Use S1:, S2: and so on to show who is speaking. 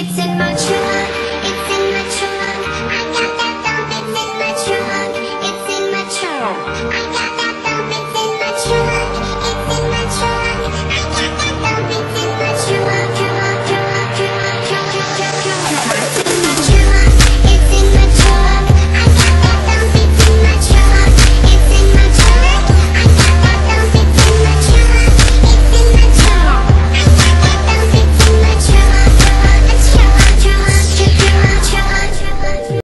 S1: It's in my trunk. It's in my trunk. I got that in my trunk. It's in my trunk. I got